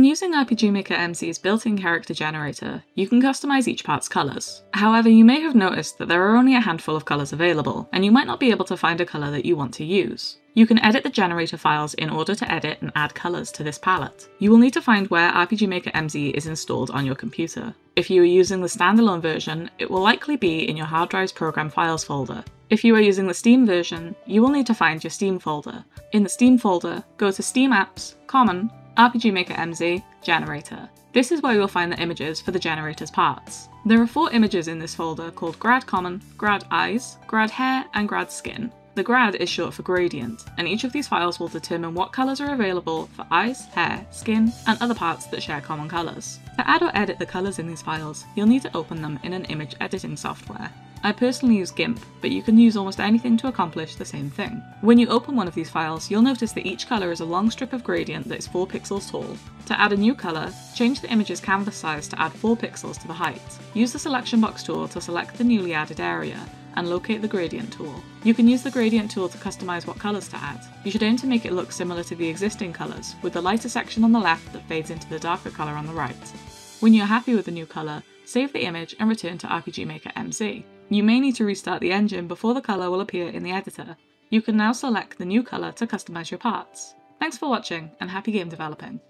When using RPG Maker MZ's built-in character generator, you can customize each part's colours. However, you may have noticed that there are only a handful of colours available, and you might not be able to find a colour that you want to use. You can edit the generator files in order to edit and add colours to this palette. You will need to find where RPG Maker MZ is installed on your computer. If you are using the standalone version, it will likely be in your hard drive's program files folder. If you are using the Steam version, you will need to find your Steam folder. In the Steam folder, go to Steam Apps, Common, RPG Maker MZ, Generator. This is where you'll find the images for the generator's parts. There are four images in this folder called Grad Common, Grad Eyes, Grad Hair, and Grad Skin. The grad is short for gradient, and each of these files will determine what colours are available for eyes, hair, skin, and other parts that share common colours. To add or edit the colours in these files, you'll need to open them in an image editing software. I personally use GIMP, but you can use almost anything to accomplish the same thing. When you open one of these files, you'll notice that each colour is a long strip of gradient that is 4 pixels tall. To add a new colour, change the image's canvas size to add 4 pixels to the height. Use the selection box tool to select the newly added area, and locate the gradient tool. You can use the gradient tool to customize what colors to add. You should aim to make it look similar to the existing colors, with the lighter section on the left that fades into the darker color on the right. When you're happy with the new color, save the image and return to RPG Maker MZ. You may need to restart the engine before the color will appear in the editor. You can now select the new color to customize your parts. Thanks for watching and happy game developing.